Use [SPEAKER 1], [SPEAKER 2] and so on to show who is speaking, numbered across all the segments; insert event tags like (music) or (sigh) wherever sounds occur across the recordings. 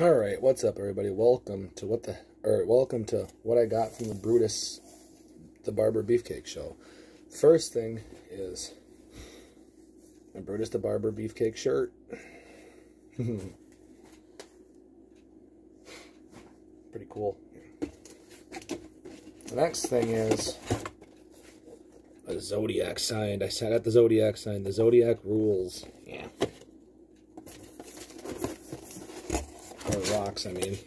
[SPEAKER 1] All right, what's up, everybody? Welcome to what the or welcome to what I got from the Brutus, the Barber Beefcake Show. First thing is a Brutus the Barber Beefcake shirt. (laughs) Pretty cool. The next thing is a Zodiac signed. I sat at the Zodiac sign. The Zodiac rules. Yeah. Or rocks, I mean.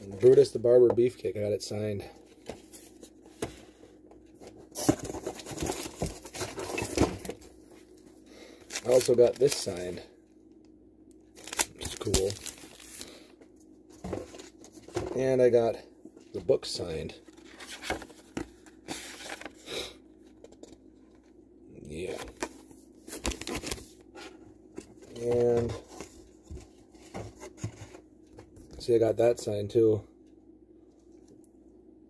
[SPEAKER 1] And Brutus the Barber Beefcake. I got it signed. I also got this signed. It's cool. And I got the book signed. Yeah. And see, I got that signed too.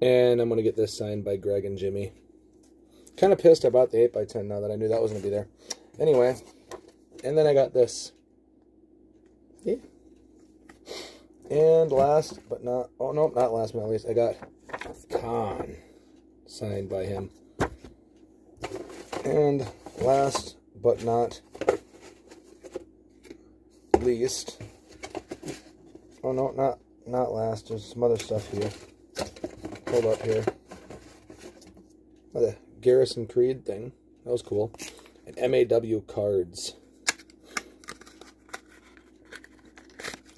[SPEAKER 1] And I'm going to get this signed by Greg and Jimmy. Kind of pissed I bought the 8x10 now that I knew that was going to be there. Anyway, and then I got this. Yeah. And last but not, oh no, not last but not least, I got Khan signed by him. And last but not least, oh no, not not last. There's some other stuff here. Hold up here. Oh, the Garrison Creed thing. That was cool. And MAW cards.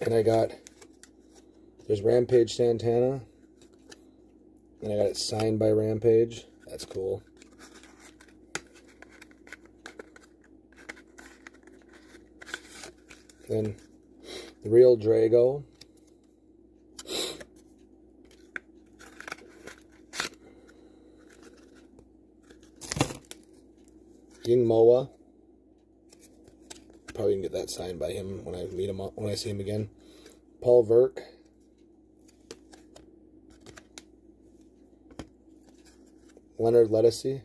[SPEAKER 1] And I got there's Rampage Santana. And I got it signed by Rampage. That's cool. Then the real Drago. Ying Moa. Probably can get that signed by him when I meet him when I see him again. Paul Verk. Leonard Lettucey.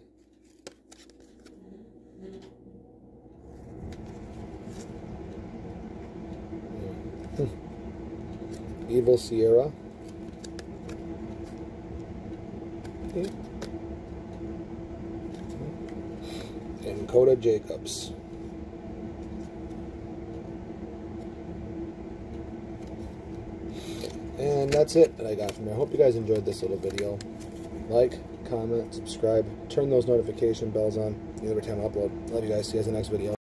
[SPEAKER 1] Hmm. Hmm. Evil Sierra. And Coda Jacobs. And that's it that I got from there. I hope you guys enjoyed this little video. Like, comment, subscribe, turn those notification bells on every time I upload. Love you guys. See you guys in the next video.